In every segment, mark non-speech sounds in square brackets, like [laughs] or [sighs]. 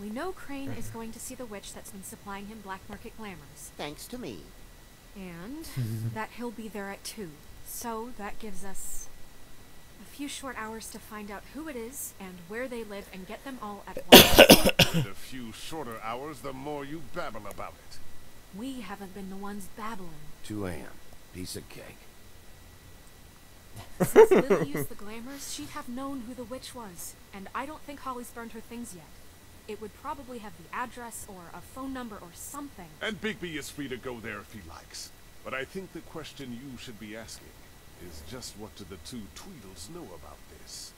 We know Crane is going to see the witch that's been supplying him black market glamours. Thanks to me. And [laughs] that he'll be there at 2. So that gives us a few short hours to find out who it is and where they live and get them all at once. And [coughs] the few shorter hours, the more you babble about it. we haven't been the ones babbling. 2 a.m. Piece of cake. Since Lily used [laughs] the glamours, she'd have known who the witch was. And I don't think Holly's burned her things yet. It would probably have the address or a phone number or something. And Bigby is free to go there if he likes. But I think the question you should be asking is just what do the two Tweedles know about this?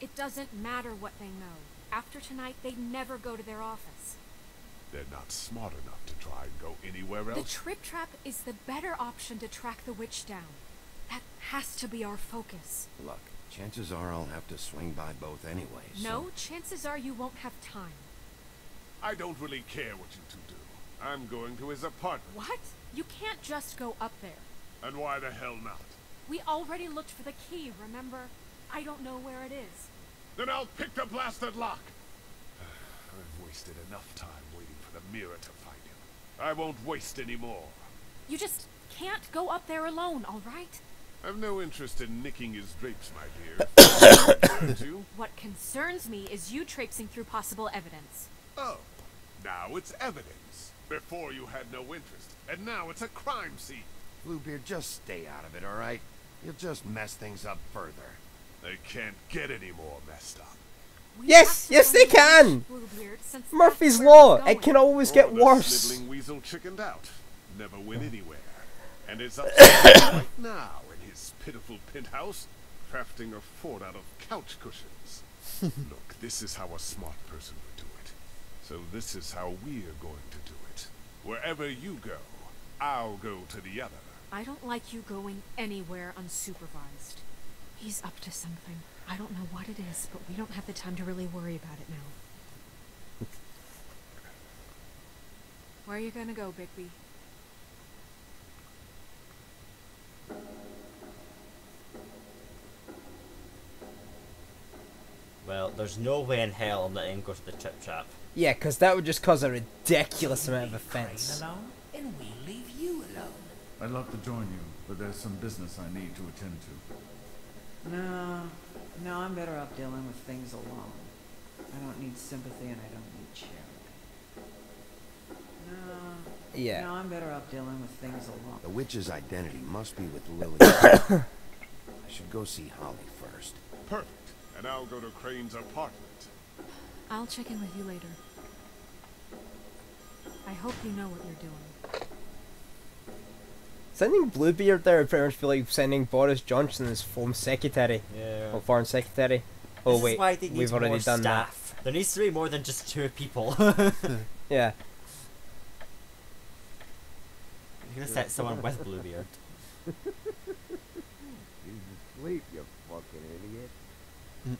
It doesn't matter what they know. After tonight, they'd never go to their office. They're not smart enough to try and go anywhere else. The else. trip trap is the better option to track the witch down. That has to be our focus. Look, chances are I'll have to swing by both anyways. so- No, chances are you won't have time. I don't really care what you two do. I'm going to his apartment. What? You can't just go up there. And why the hell not? We already looked for the key, remember? I don't know where it is. Then I'll pick the blasted lock. [sighs] I've wasted enough time waiting for the mirror to find him. I won't waste any more. You just can't go up there alone, alright? I've no interest in nicking his drapes, my dear. [coughs] Don't? What concerns me is you traipsing through possible evidence. Oh, now it's evidence. Before you had no interest, and now it's a crime scene. Bluebeard, just stay out of it, alright? You'll just mess things up further. They can't get any more messed up. We Yes, yes, they can. Bluebeard, since Murphy's Law. It can always Or get worse. sniveling weasel chickened out. Never went [coughs] anywhere. And is [coughs] upstairs right now in his pitiful penthouse, crafting a fort out of couch cushions. [laughs] Look, this is how a smart person would do it. So this is how we're going to do it. Wherever you go, I'll go to the other. I don't like you going anywhere unsupervised. He's up to something. I don't know what it is, but we don't have the time to really worry about it now. [laughs] Where are you gonna go, Bigby? Well, there's no way in hell I'm letting him go to the Trip Trap. Yeah, because that would just cause a ridiculous amount of offense. alone, and we leave you alone. I'd love to join you, but there's some business I need to attend to. No, no, I'm better off dealing with things alone. I don't need sympathy and I don't need charity. No, Yeah. no, I'm better off dealing with things alone. The witch's identity must be with Lily. [coughs] I should go see Holly first. Perfect. And I'll go to Crane's apartment. I'll check in with you later. I hope you know what you're doing. Sending Bluebeard there would pretty much be like sending Boris Johnson as Home Secretary Yeah. or Foreign Secretary. Oh This wait, is why they need we've already more done staff. There needs to be more than just two people. [laughs] Yeah. You're gonna set someone with Bluebeard. [laughs] He's asleep, you fucking idiot. We're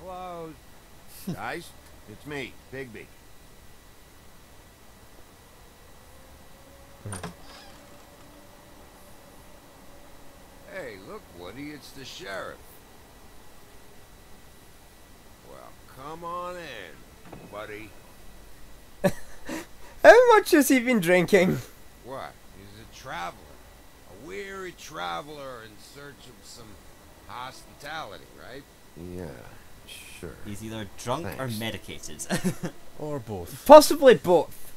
closed. [laughs] Guys, it's me, Bigby. Hey, look, Woody, it's the sheriff. Well, come on in, buddy. [laughs] How much has he been drinking? What? He's a traveler. A weary traveler in search of some hospitality, right? Yeah, sure. He's either drunk or medicated. [laughs] Or both. Possibly both.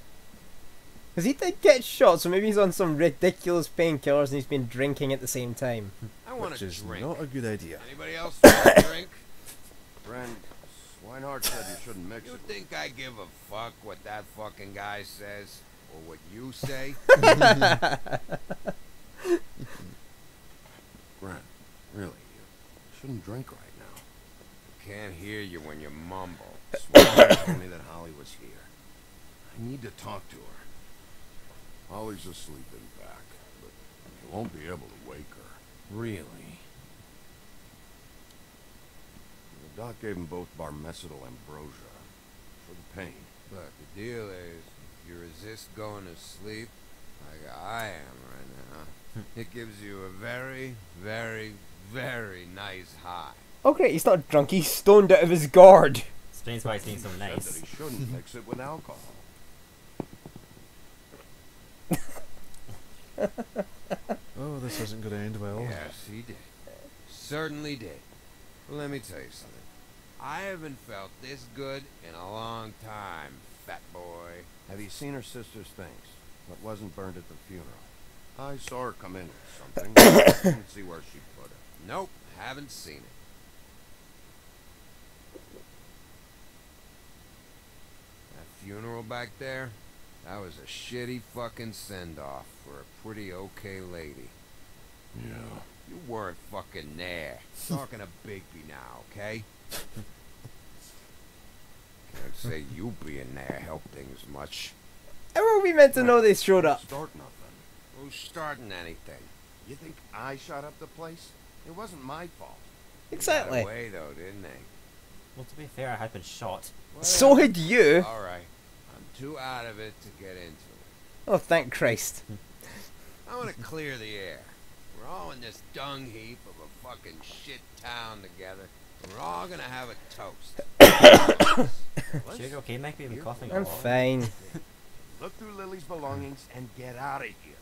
Because he did get shot, so maybe he's on some ridiculous painkillers and he's been drinking at the same time. I want Which a is drink. not a good idea. Anybody else want a [coughs] drink? Friend, Swineheart said you shouldn't mix you it. You think I give a fuck what that fucking guy says? Or what you say? [laughs] [laughs] [laughs] Grant, really, you shouldn't drink right now. I Can't hear you when you mumble. Swineheart [coughs] told me that Holly was here. I need to talk to her. Holly's asleep in back, but you won't be able to wake her. Really? The doc gave them both barmecidal ambrosia for the pain. But the deal is, if you resist going to sleep, like I am right now, it gives you a very, very, very nice high. Oh great, he's not drunk, he's stoned out of his gourd. Explains why it's being so nice. he shouldn't mix it with alcohol. [laughs] Oh, this isn't going to end well. Yes, he did. Certainly did. Well, let me tell you something. I haven't felt this good in a long time, fat boy. Have you seen her sister's things? What wasn't burned at the funeral? I saw her come in with something. [coughs] Didn't see where she put it. Nope, haven't seen it. That funeral back there, that was a shitty fucking send-off for a pretty okay lady. Yeah. You weren't fucking there. [laughs] Talking to Bigby now, okay? [laughs] Can't say you being there helped things much. How were we meant to know they showed up? Start nothing. Who's starting anything? You think I shot up the place? It wasn't my fault. They got Exactly. away though, didn't they? Well, to be fair, I had been shot. So had you. All right. I'm too out of it to get into it. Oh, thank Christ. I want to clear the air. We're all in this dung heap of a fucking shit town together. We're all gonna have a toast. What? [coughs] Should you okay, Mike? You've been You're coughing a I'm fine. [laughs] Look through Lily's belongings and get out of here.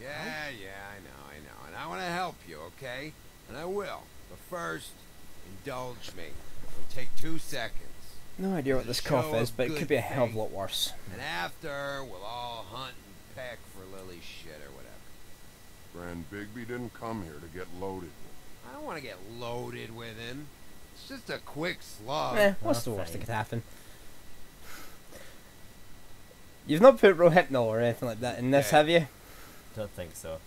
Yeah, yeah, I know, I know. And I want to help you, okay? And I will. But first, indulge me. It'll take two seconds. No idea what this cough is, but it could be a hell of a lot worse. And after, we'll all hunt and peck for Lily's shit or whatever. Grand Bigby didn't come here to get loaded. I don't want to get loaded with him. It's just a quick slug. Eh, what's the that's worst that could happen? You've not put Rohypnol or anything like that in this, Yeah. have you? Don't think so.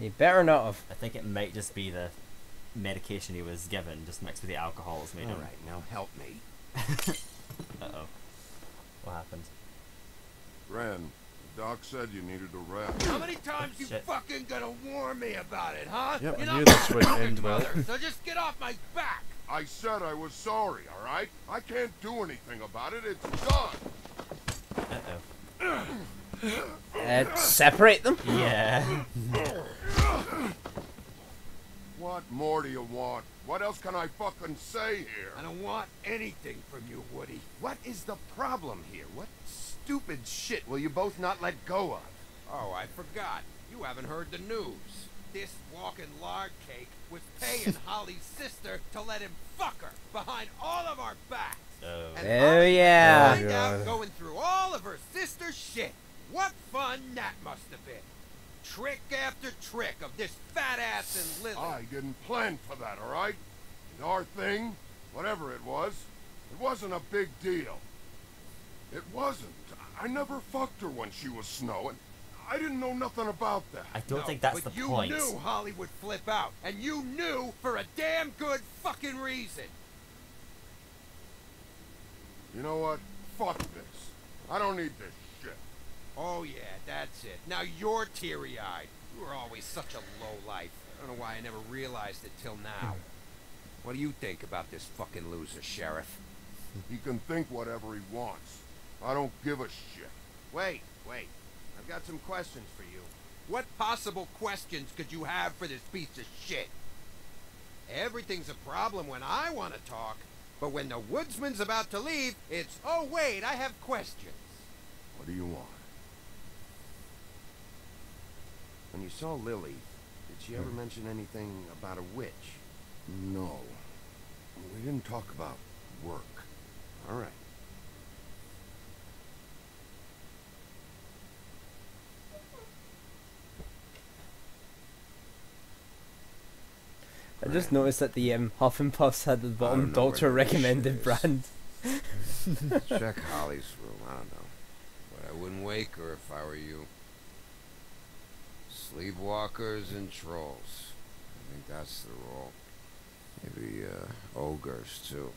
You better not have. I think it might just be the medication he was given, just mixed with the alcohol has made All him. right, now help me. [laughs] Uh oh. What happened? Grand, the doc said you needed a rest. How many times you fucking gonna warn me about it, huh? Yep, You're I not knew this my would fucking end well. mother, so just get off my back. I said I was sorry, all right? I can't do anything about it. It's done. Uh separate them? Yeah. What more do you want? What else can I fucking say here? I don't want anything from you, Woody. What is the problem here? What stupid shit will you both not let go of? Oh, I forgot. You haven't heard the news. This walking lard cake was [laughs] paying Holly's sister to let him fuck her behind all of our backs. Oh. And Oh, yeah. Find oh, out going through all of her sister's shit. What fun that must have been. Trick after trick of this fat ass and Lily. I didn't plan for that, all right? And our thing, whatever it was, it wasn't a big deal. It wasn't. I never fucked her when she was snowing. I didn't know nothing about that. I don't No, think that's but the you point. knew Holly would flip out, and you knew for a damn good fucking reason. You know what? Fuck this. I don't need this shit. Oh yeah, that's it. Now you're teary-eyed. You were always such a low life. I don't know why I never realized it till now. What do you think about this fucking loser, Sheriff? He can think whatever he wants. I don't give a shit. Wait, wait. I've got some questions for you. What possible questions could you have for this piece of shit? Everything's a problem when I want to talk, but when the woodsman's about to leave, it's, oh wait, I have questions. What do you want? When you saw Lily, did she ever hmm. mention anything about a witch? No. We didn't talk about work. All right. I just noticed that the um, Huff and Puffs had the bottom don't know where doctor recommended brand. Check Holly's room. I don't know. But I wouldn't wake her if I were you. Sleepwalkers and trolls. I think that's the role. Maybe, uh, ogres, too.